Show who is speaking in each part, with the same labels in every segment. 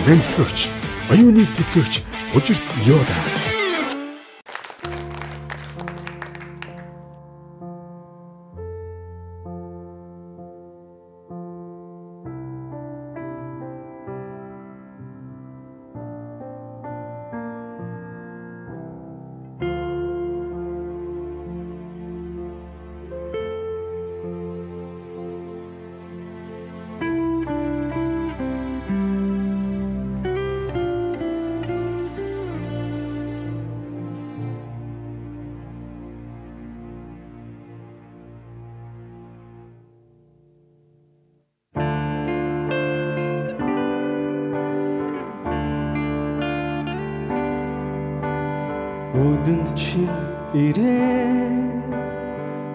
Speaker 1: ивент төгч, оюуныг тэтгэгч Ужирт Йода
Speaker 2: Өдөнд чи ирээ.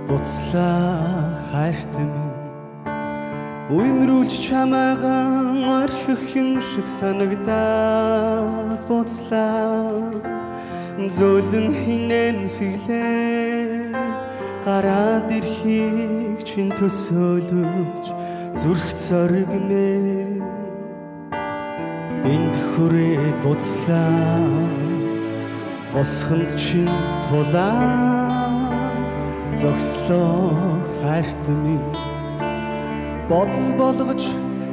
Speaker 2: Буцлаа хайрт минь Уймрүүлж чамаагаа орхих юм шиг санагдаа буцлаа Зөөлөн хинэн сэглээ гараад ирхийг чин төсөөлөж зүрх цориг мэ энд хүрээд буцлаа босхонд чин тулаа зогслоо хайрт минь бодол болгож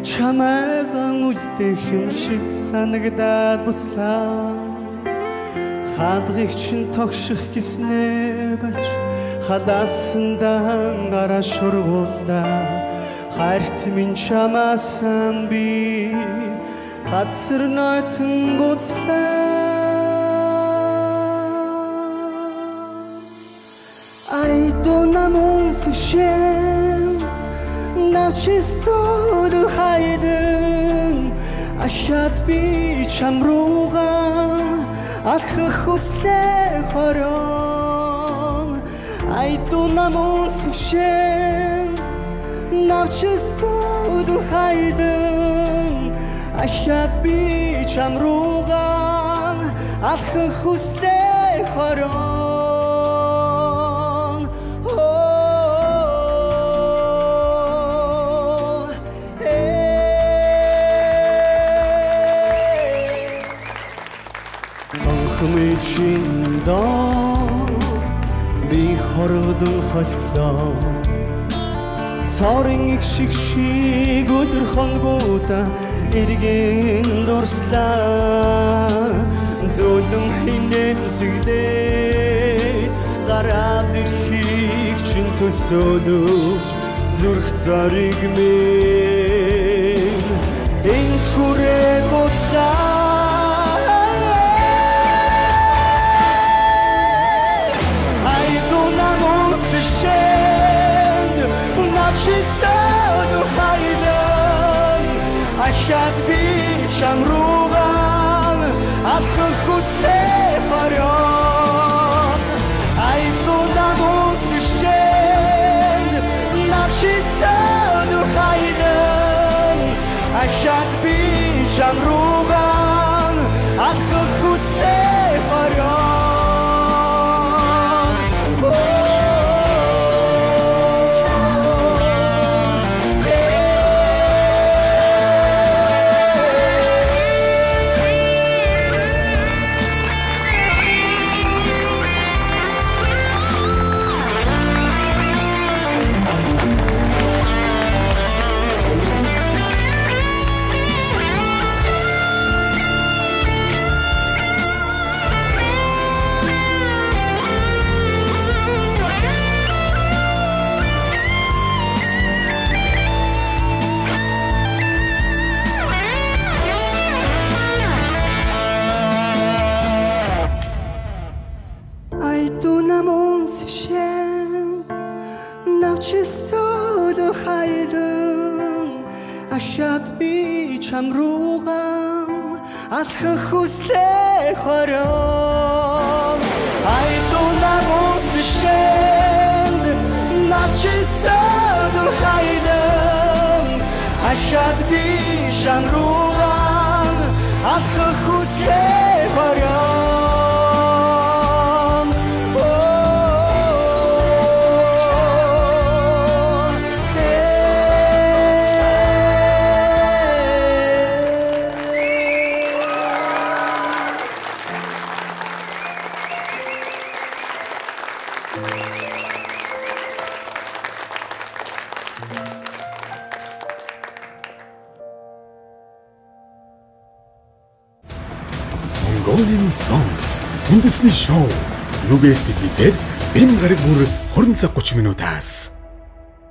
Speaker 2: чамайгаа үлдэх юм шиг санагдаад буцлаа. Хаалгыг чин тогших гиснээ болж халаасандаа гараа шургуулаа хайрт минь чамаасан би хацар нойтон буцлаа намун сушэн навчисол хайдэн ашат би чамрууга алхах хүслээ хорон. Айду намун сушэн навчисол хайдэн ашат би чамрууга алхах хүслээ хорон чиндоо би хоргодон холхлоо цорын их шиг шиг өдөр хонгуута эргэн дурслаа зөөлөн хинэн сэглээ гараад ирхийг чин төсөөлөж зүрх цариг мэн. Энд хүрээ буцлаа Ахад би чамруган алхах хүслээ хорон ай туда мусшэн начистан хайдан Ахад би чамруган алхах хүслээ хорон алхах хүслээ хорон айдуна мусшэнд начистад хайдан ашад би шамруган алхах хүслээ хорон
Speaker 1: Mongolian Songs үндэсний шоу UBS TV-зэд бэм гараг бүр 20 цаг 30 минутаас